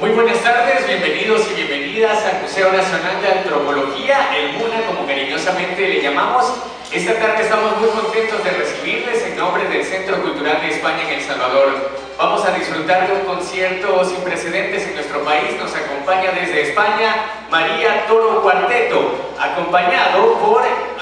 Muy buenas tardes, bienvenidos y bienvenidas al Museo Nacional de Antropología, el MUNA como cariñosamente le llamamos. Esta tarde estamos muy contentos de recibirles en nombre del Centro Cultural de España en El Salvador. Vamos a disfrutar de un concierto sin precedentes en nuestro país. Nos acompaña desde España María Toro Cuarteto, acompañado por...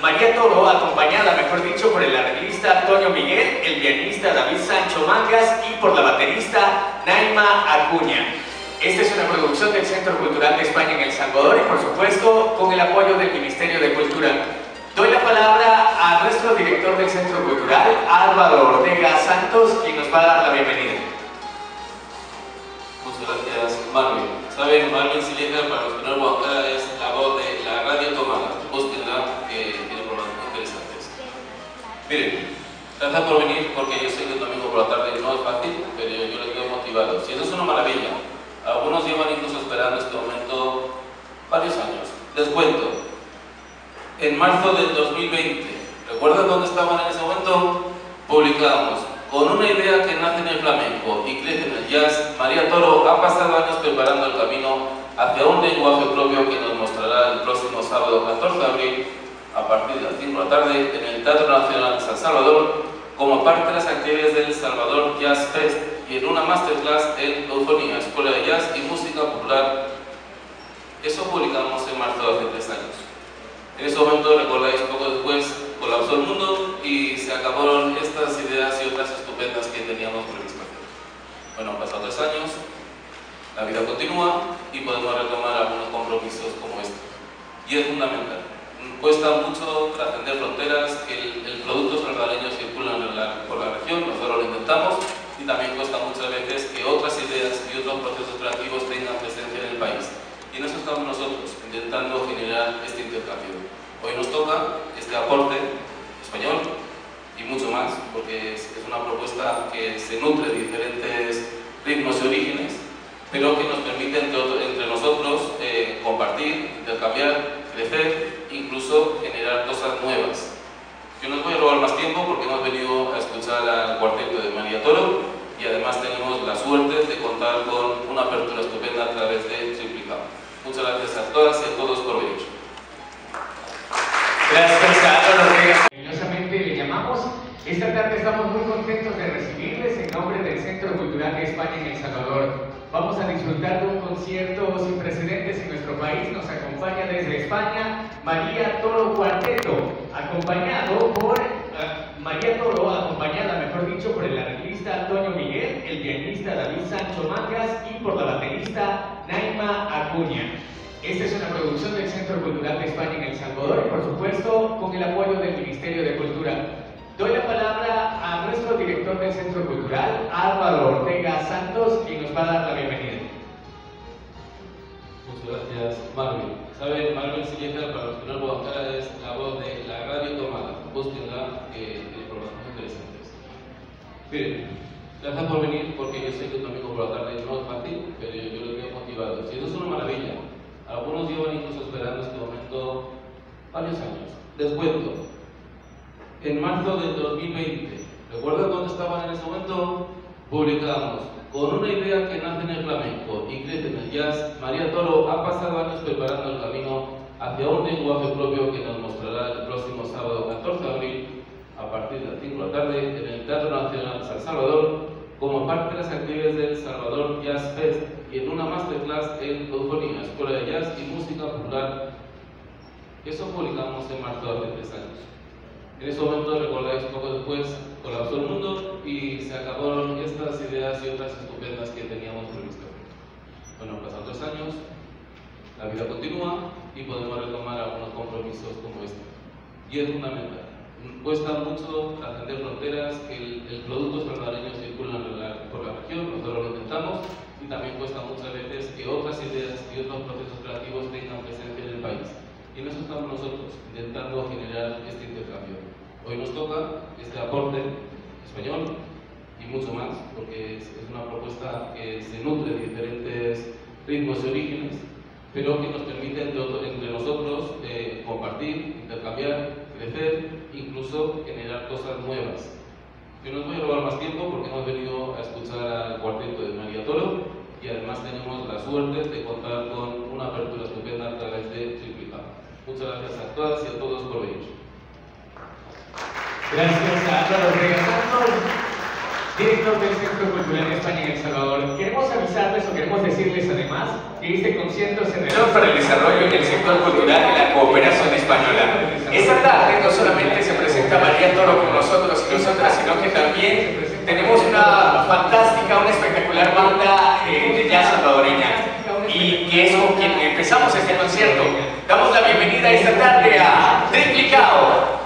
María Toro, acompañada, mejor dicho, por el arreglista Antonio Miguel, el pianista David Sancho Mangas y por la baterista Naima Acuña. Esta es una producción del Centro Cultural de España en El Salvador y, por supuesto, con el apoyo del Ministerio de Cultura. Doy la palabra a nuestro director del Centro Cultural, Álvaro Ortega Santos, quien nos va a dar la bienvenida. Muchas gracias, Marvin. Saben, Marvin Silica, para los que no lo es la voz de Miren, gracias por venir, porque yo sé que el domingo por la tarde no es fácil, pero yo les veo motivados. Y eso es una maravilla. Algunos llevan incluso esperando este momento varios años. Les cuento. En marzo del 2020, ¿recuerdan dónde estaban en ese momento? Publicamos con una idea que nace en el flamenco y crece en el jazz, María Toro ha pasado años preparando el camino hacia un lenguaje propio que nos mostrará el próximo sábado 14 de abril, a partir de las 5 de la tarde, en el Teatro Nacional de San Salvador, como parte de las actividades del Salvador Jazz Fest y en una masterclass en Eufonía, Escuela de Jazz y Música Popular. Eso publicamos en marzo de hace tres años. En ese momento, recordáis, poco después colapsó el mundo y se acabaron estas ideas y otras estupendas que teníamos previsto hacer. Bueno, han pasado tres años, la vida continúa y podemos retomar algunos compromisos como este. Y es fundamental. Cuesta mucho trascender fronteras, el, el producto salvadoreño circula la- por la región, nosotros lo intentamos, y también cuesta muchas veces que otras ideas y otros procesos creativos tengan presencia en el país. Y en eso estamos nosotros, intentando generar este intercambio. Hoy nos toca este aporte español y mucho más, porque es, es una propuesta que se nutre de diferentes ritmos y orígenes, pero que nos permite entre, otro- entre nosotros eh, compartir, intercambiar, crecer, incluso generar cosas nuevas. Yo no os voy a robar más tiempo porque hemos venido a escuchar al cuarteto de María Toro y además tenemos la suerte de contar con una apertura estupenda a través de Triplicado. Muchas gracias a todas y a todos por venir. Gracias a Álvaro Ortega. Cariñosamente le llamamos. Esta tarde estamos muy contentos de recibirles en nombre del Centro Cultural de España en El Salvador. Vamos a disfrutar de un concierto sin precedentes en nuestro país. Nos acompaña desde España María Toro Cuarteto, acompañado por eh, María Toro, acompañada, mejor dicho, por el arreglista Antonio Miguel, el pianista David Sancho Mangas y por la baterista Naima Acuña. Esta es una producción del Centro Cultural de España en El Salvador y por supuesto con el apoyo del Ministerio de Cultura. Doy la palabra a nuestro director del Centro Cultural, Álvaro Ortega Santos, quien nos va a dar la bienvenida. Muchas gracias, Marvin. Saben, Marvin Silica, para los que no lo es la voz de la radio tomada. Búsquenla, que tiene programas interesantes. Miren, gracias por venir, porque yo sé que el domingo por la tarde no es fácil, pero yo, yo los veo motivados. Y eso es una maravilla. Algunos llevan incluso esperando este momento varios años. Les cuento. En marzo del 2020, ¿recuerdan dónde estaban en ese momento? Publicamos con una idea que nace en el flamenco y crece en el jazz, María Toro ha pasado años preparando el camino hacia un lenguaje propio que nos mostrará el próximo sábado 14 de abril, a partir de las 5 de la tarde, en el Teatro Nacional San Salvador, como parte de las actividades del Salvador Jazz Fest y en una masterclass en Eufonía, Escuela de Jazz y Música Popular. Eso publicamos en marzo de hace tres años. En ese momento, recordáis, poco después colapsó el mundo y se acabaron estas ideas y otras estupendas que teníamos previsto. Bueno, pasado tres años, la vida continúa y podemos retomar algunos compromisos como este. Y es fundamental. Cuesta mucho trascender fronteras, el, el producto salvadoreño circula por la región, nosotros lo intentamos, y también cuesta muchas veces que otras ideas y otros procesos creativos tengan presencia en el país. Y en eso estamos nosotros, intentando generar este intercambio. Hoy nos toca este aporte español y mucho más, porque es, una propuesta que se nutre de diferentes ritmos y orígenes, pero que nos permite entre nosotros eh, compartir, intercambiar, crecer, incluso generar cosas nuevas. Yo no os voy a robar más tiempo porque hemos venido a escuchar al cuarteto de María Toro y además tenemos la suerte de contar con una apertura estupenda a través de Triplicado. Muchas gracias a todas y a todos por venir. Gracias a Álvaro Ortega Santos, director del Centro Cultural de España en El Salvador. Queremos avisarles o queremos decirles además que este concierto se realiza para el desarrollo en el sector cultural y la cooperación española. Esta tarde no solamente se presenta María Toro con nosotros y nosotras, sino que también tenemos una fantástica, una espectacular banda eh, de jazz salvadoreña y que es con quien empezamos este concierto. Damos la bienvenida esta tarde a Triplicado.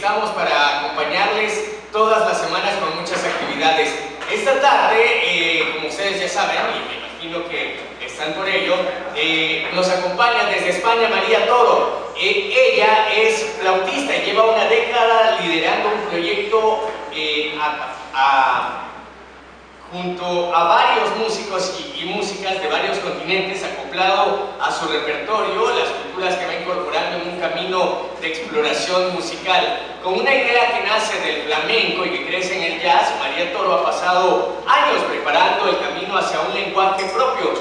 Estamos para acompañarles todas las semanas con muchas actividades. Esta tarde, eh, como ustedes ya saben, y me imagino que están por ello, eh, nos acompaña desde España María Toro. Eh, ella es flautista y lleva una década liderando un proyecto a junto a varios músicos y, músicas de varios continentes, acoplado a su repertorio, las culturas que va incorporando en un camino de exploración musical. Con una idea que nace del flamenco y que crece en el jazz, María Toro ha pasado años preparando el camino hacia un lenguaje propio.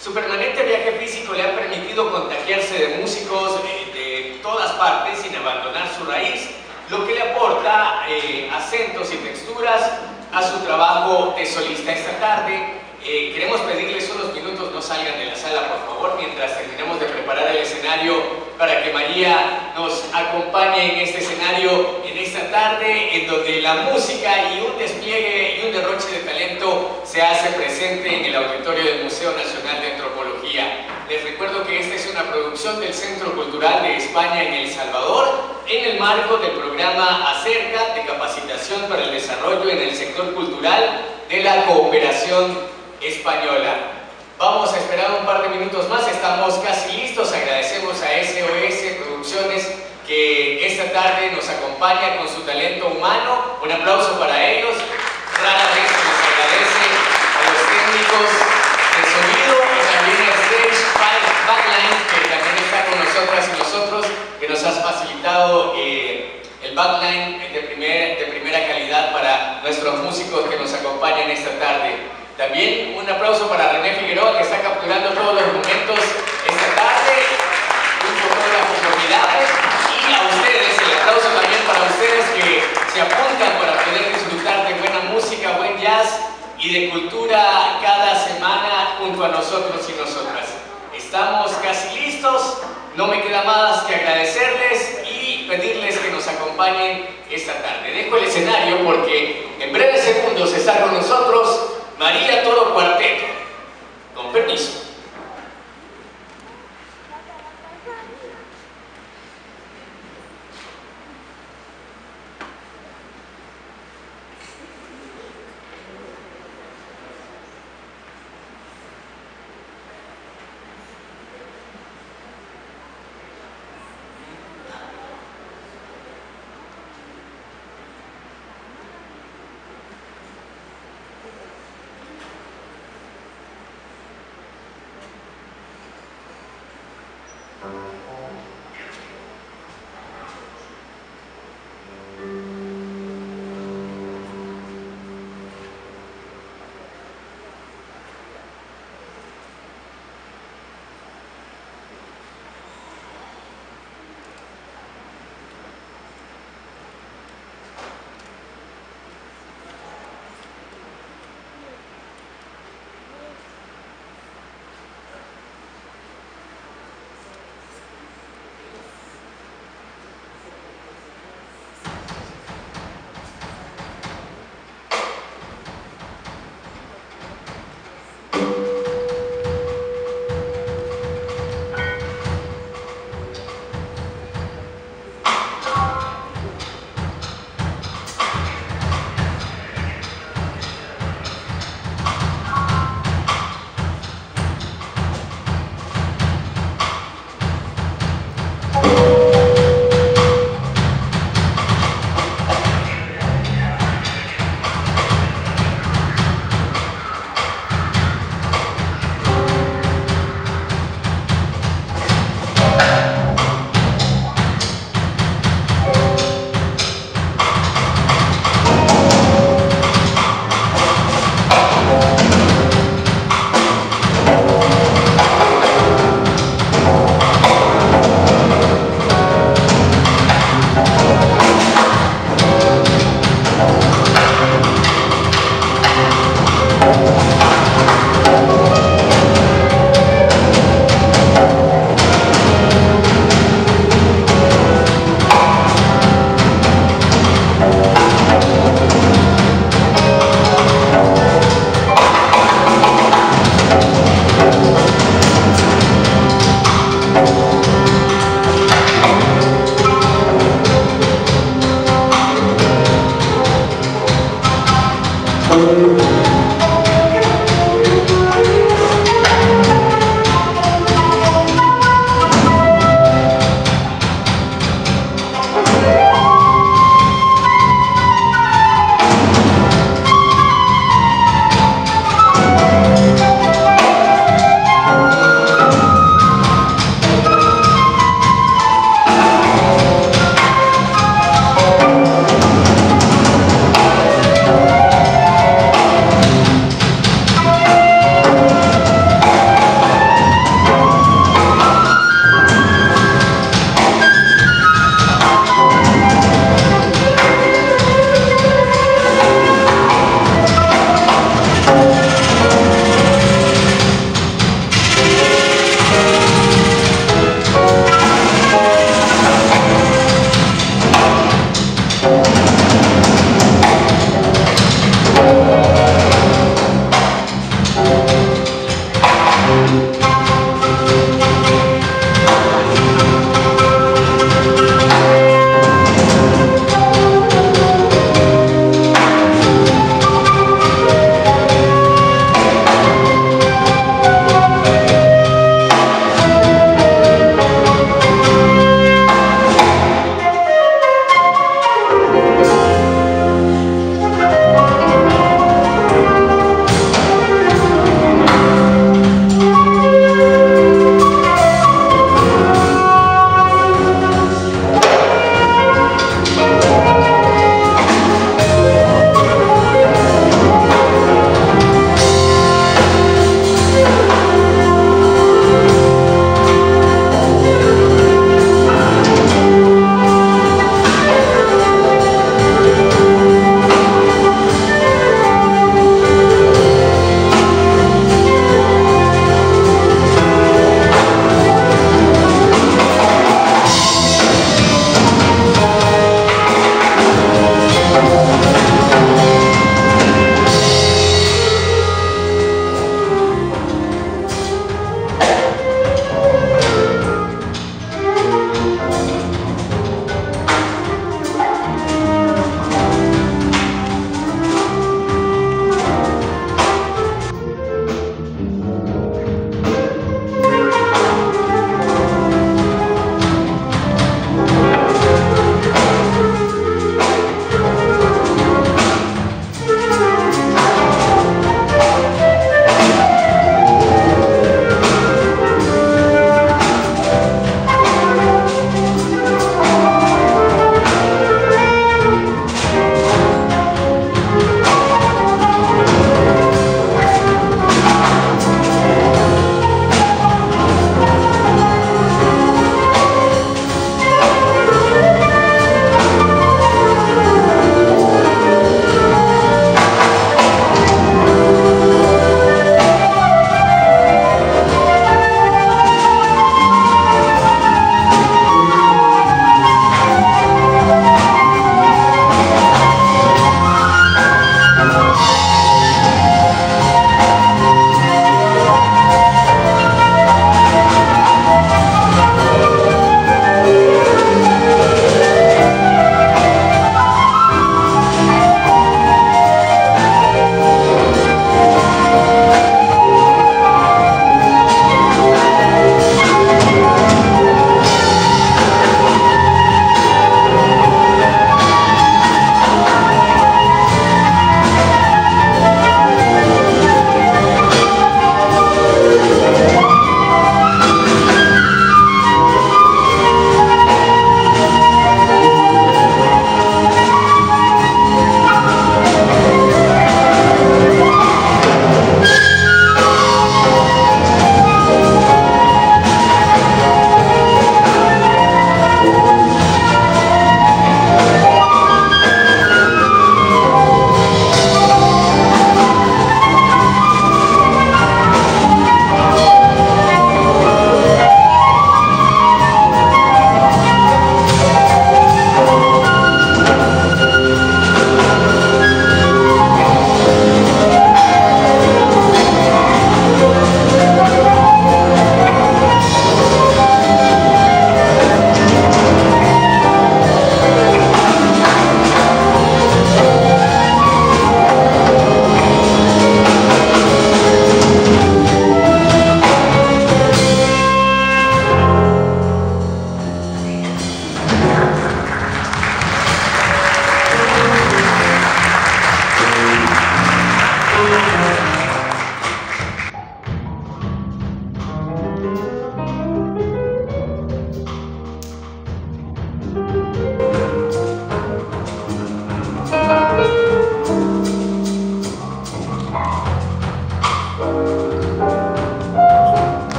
Su permanente viaje físico le ha permitido contagiarse de músicos de, de todas partes sin abandonar su raíz, lo que le aporta eh, acentos y texturas a su trabajo de solista esta tarde. Eh, queremos pedirles unos minutos, no salgan de la sala por favor, mientras terminamos de preparar el escenario para que María nos acompañe en este escenario en esta tarde, en donde la música y un despliegue y un derroche de talento se hace presente en el auditorio del Museo Nacional de Antropología. Les recuerdo que esta es una producción del Centro Cultural de España en El Salvador, en el marco del programa Acerca de capacitación para el desarrollo en el sector cultural de la cooperación española. Vamos a esperar un par de minutos más, estamos casi listos, agradecemos a SOS Producciones que esta tarde nos acompaña con su talento humano, un aplauso para ellos, rara vez se les agradece a los técnicos de sonido y también a Stage Backline que también está con nosotras y nosotros, que nos has facilitado eh, el backline de, primer, de primera calidad para nuestros músicos que nos acompañan esta tarde. También un aplauso para René Figueroa que está capturando todos los momentos esta tarde, un fotógrafo formidable y a ustedes, el aplauso también para ustedes que se apuntan para poder disfrutar de buena música, buen jazz y de cultura cada semana junto a nosotros y nosotras. Estamos casi listos, no me queda más que agradecerles y pedirles que nos acompañen esta tarde. Dejo el escenario porque en breves segundos está con nosotros María Toro Cuarteto. Con permiso.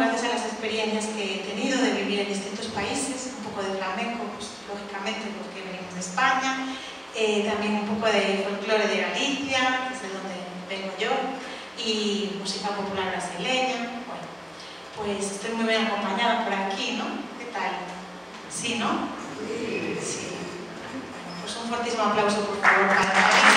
Gracias a las experiencias que he tenido de vivir en distintos países, un poco de flamenco, pues, lógicamente porque venimos de España, eh, también un poco de folclore de Galicia, que es de donde vengo yo, y música popular brasileña. Bueno, pues estoy muy bien acompañada por aquí, ¿no? ¿Qué tal? ¿Sí, no? Sí. pues un fortísimo aplauso, por favor, para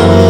Oh.